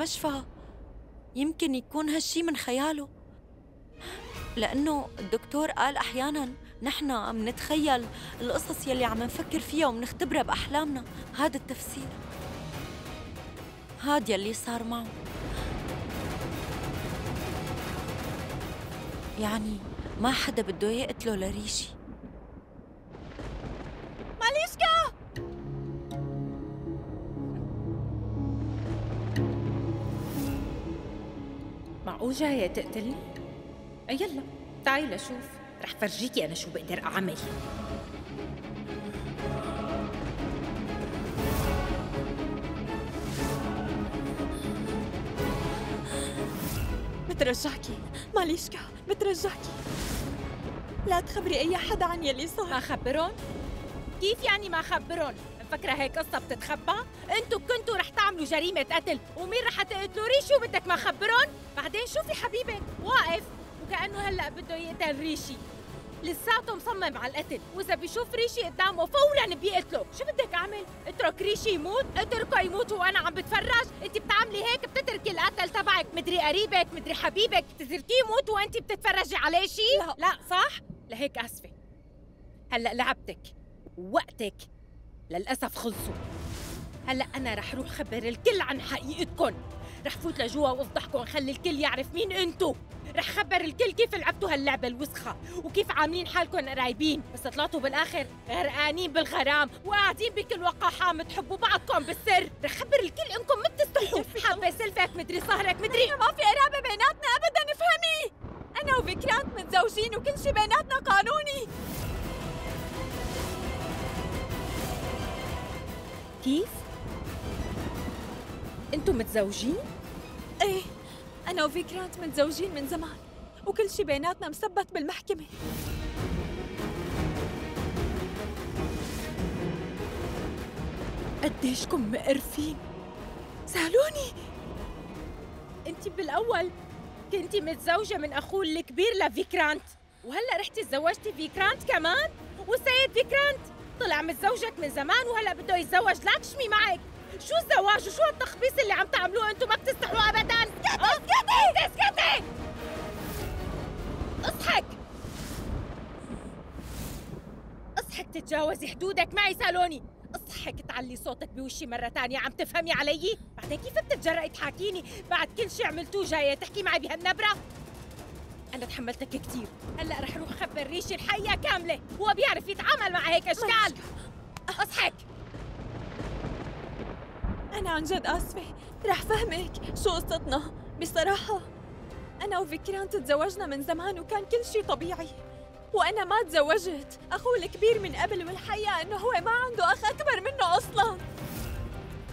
مشفى. يمكن يكون هالشي من خياله. لأنه الدكتور قال أحياناً نحن عم نتخيل القصص يلي عم نفكر فيها ومنختبرها بأحلامنا. هذا التفسير. هاد يلي صار معه. يعني ما حدا بده يقتله لريشي. معقول جاية تقتلني؟ يلا تعي لشوف رح فرجيكي أنا شو بقدر أعمل بترجاكي ماليشكا بترجاكي لا تخبري أي حدا عن يلي صار ما خبرون؟ كيف يعني ما خبرون؟ مفكرة هيك قصة بتتخبى؟ انتو كنتوا رح تعملوا جريمة قتل ومين رح تقتلوا ريشي وبدك ما خبرون؟ بعدين شوفي حبيبك واقف. وكأنه هلأ بده يقتل ريشي. لساته مصمم على القتل. وإذا بيشوف ريشي قدامه فورا بيقتله. شو بدك أعمل؟ اترك ريشي يموت؟ اتركه يموت وأنا عم بتفرج؟ أنت بتعملي هيك؟ بتتركي القتل تبعك. مدري قريبك مدري حبيبك. تتركيه يموت وأنت بتتفرجي عليه شيء لا. لا صح؟ لهيك آسفة. هلأ لعبتك. وقتك. للأسف خلصوا. هلأ أنا رح روح خبر الكل عن حقيقتكم رح فوت لجوا وافضحكم خلي الكل يعرف مين انتو رح خبر الكل كيف لعبتوا هاللعبة الوسخة وكيف عاملين حالكم قرايبين بس طلعتوا بالآخر غرقانين بالغرام وقاعدين بكل وقاحة تحبوا بعضكم بالسر. رح خبر الكل إنكم ما بتستحوا. حابة سلفك مدري صهرك مدري. ما في قرابة بيناتنا أبدا افهمي. أنا وفكرانت متزوجين وكل شي بيناتنا قانوني. كيف؟ أنتم متزوجين؟ إيه أنا وفكرانت متزوجين من زمان وكل شي بيناتنا مثبت بالمحكمة. قديشكم مقرفين؟ سألوني. انت بالأول كنتي متزوجة من اخوه الكبير لفيكرانت وهلأ رحتي تزوجتي فيكرانت كمان؟ والسيد فيكرانت طلع متزوجك من زمان وهلأ بده يتزوج لاكشمي معك. شو الزواج وشو التخبيص اللي عم تعملوه أنتم ما بتستحوا ابدا؟ اسكتي اسكتي! اسكتي! اصحك اصحك تتجاوزي حدودك معي سالوني! اصحك تعلي صوتك بوشي مرة تانية عم تفهمي علي؟ بعدين كيف بتتجرأي تحاكيني؟ بعد كل شي عملتوه جاية تحكي معي بهالنبرة؟ أنا تحملتك كتير، هلأ رح روح خبر ريشي الحقيقة كاملة، هو بيعرف يتعامل مع هيك أشكال. اصحك أنا عن جد آسفة. رح فهمك شو قصتنا. بصراحة أنا وفكرانت تزوجنا من زمان وكان كل شي طبيعي. وأنا ما تزوجت. أخوه الكبير من قبل والحقيقة إنه هو ما عنده أخ أكبر منه أصلاً.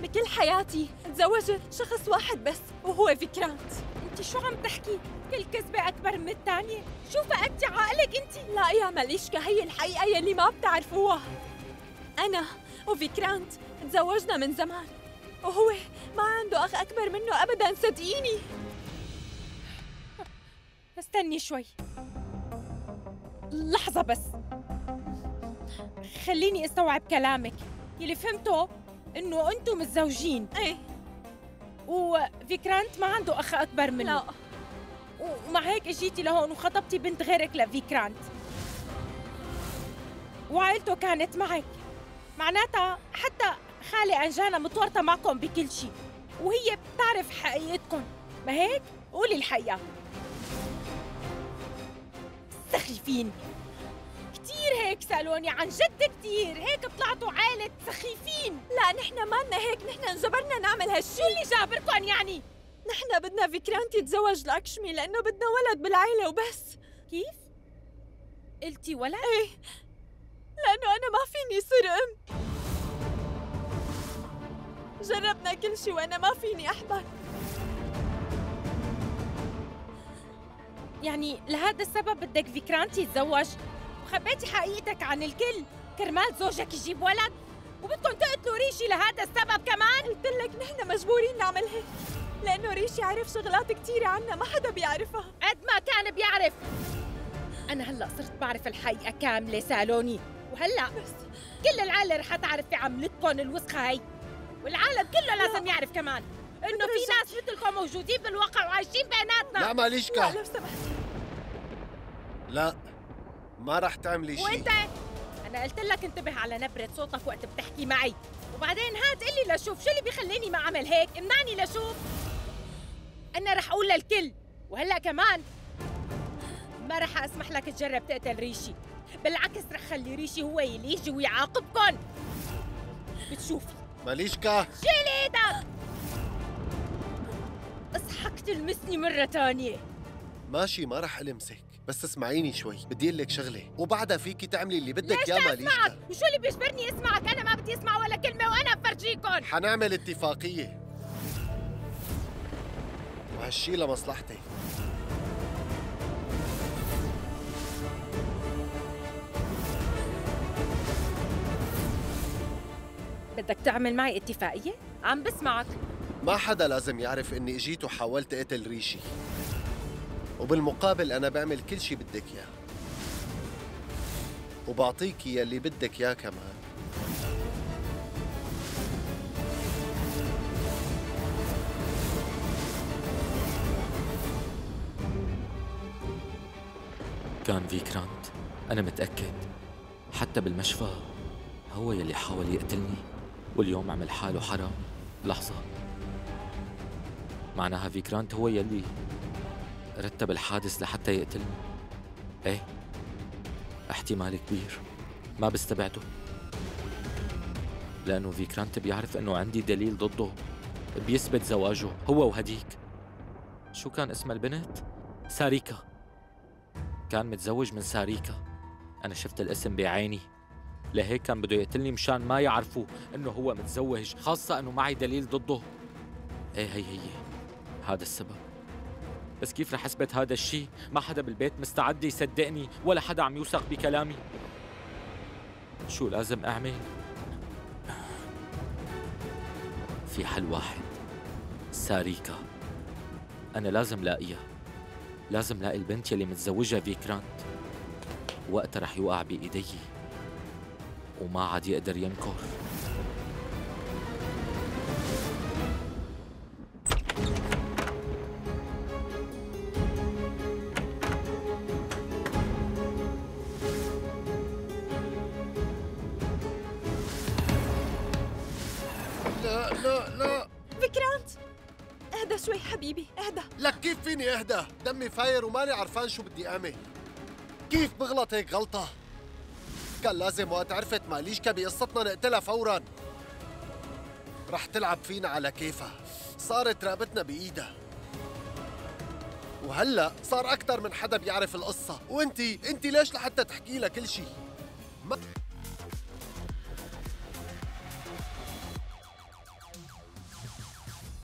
بكل حياتي تزوجت شخص واحد بس وهو فكرانت انت شو عم تحكي؟ كل كذبة أكبر من الثانية، شو فقدتي عقلك انت؟ لا يا ماليشكا هي الحقيقة يلي ما بتعرفوها. أنا وفكرانت تزوجنا من زمان. وهو ما عنده أخ أكبر منه أبداً صدقيني. استني شوي. لحظة بس. خليني استوعب كلامك. يلي فهمته إنه أنتم متزوجين. إيه. وفيكرانت ما عنده أخ أكبر منه. لا. ومع هيك إجيتي لهون وخطبتي بنت غيرك لفيكرانت وعائلته كانت معك. معناتها حتى خالي أنجانا متورطة معكم بكل شيء وهي بتعرف حقيقتكم ما هيك؟ قولي الحقيقة سخيفين كتير هيك سألوني عن جد كتير هيك طلعتوا عائلة سخيفين لا نحن مالنا هيك نحن انجبرنا نعمل هالشي شو اللي جابركم يعني؟ نحن بدنا فكرانت يتزوج لأكشمي لأنه بدنا ولد بالعيلة وبس كيف؟ قلتي ولد؟ إيه جربنا كل شي وأنا ما فيني أحمل يعني لهذا السبب بدك فيكرانت يتزوج وخبيتي حقيقتك عن الكل. كرمال زوجك يجيب ولد؟ وبدكم تقتلوا ريشي لهذا السبب كمان؟ قلت لك نحن مجبورين نعمل هيك. لأنه ريشي عرف شغلات كتيرة عنا ما حدا بيعرفها. قد ما كان بيعرف. أنا هلأ صرت بعرف الحقيقة كاملة سألوني. وهلأ بس. كل العالم رح تعرف بعملتكم الوسخة هي والعالم كله لازم يعرف كمان إنه في ناس مثلكم موجودين بالواقع وعايشين بيناتنا. لا ماليشكا. لا لو سمحت لا ما رح تعملي شيء. وإنت؟ أنا قلت لك انتبه على نبرة صوتك وقت بتحكي معي. وبعدين هات قلي لشوف شو اللي بيخليني ما أعمل هيك. امنعني لشوف. أنا رح أقول للكل. وهلأ كمان ما رح أسمح لك تجرب تقتل ريشي. بالعكس رح خلي ريشي هو اللي يجي ويعاقبكم بتشوفي. ماليشكا؟ شيل إيدك! اصحك تلمسني مرة تانية. ماشي ما رح ألمسك. بس اسمعيني شوي. بدي أقول لك شغلة. وبعدها فيكي تعملي اللي بدك يا ماليشكا. اسمعك؟ وشو اللي بيجبرني اسمعك؟ أنا ما بدي اسمع ولا كلمة وأنا بفرجيكم حنعمل اتفاقية. وهالشي لمصلحتك بدك تعمل معي اتفاقية؟ عم بسمعك. ما حدا لازم يعرف إني إجيت وحاولت أقتل ريشي. وبالمقابل أنا بعمل كل شي بدك إياه. وبعطيكي يلي بدك إياه كمان. كان فيكرانت أنا متأكد. حتى بالمشفى هو يلي حاول يقتلني. واليوم عمل حاله حرام. لحظة. معناها فيكرانت هو يلي رتب الحادث لحتى يقتلني إيه؟ احتمال كبير. ما بستبعده. لأنه فيكرانت بيعرف أنه عندي دليل ضده. بيثبت زواجه هو وهديك. شو كان اسم البنت؟ ساريكا. كان متزوج من ساريكا. أنا شفت الاسم بعيني. لهيك كان بده يقتلني مشان ما يعرفوا إنه هو متزوج خاصة إنه معي دليل ضده. إيه هي هي. هذا السبب. بس كيف رح أثبت هذا الشيء ما حدا بالبيت مستعد يصدقني ولا حدا عم يوثق بكلامي. شو لازم أعمل؟ في حل واحد. ساريكا. أنا لازم لاقيها. لازم لاقي البنت يلي متزوجها فيكرانت وقتها رح يوقع بإيدي. وما عاد يقدر ينكر. لا لا لا. فكرانت. اهدى شوي حبيبي اهدى. لك كيف فيني اهدى؟ دمي فاير وماني عرفان شو بدي أعمل. كيف بغلط هيك غلطة؟ كان لازم وقت عرفت ماليشكا بقصتنا نقتلها فورا. رح تلعب فينا على كيفها. صارت رقبتنا بإيدها. وهلأ صار أكثر من حدا بيعرف القصة. وأنتي أنتي ليش لحتى تحكي لها كل شيء ما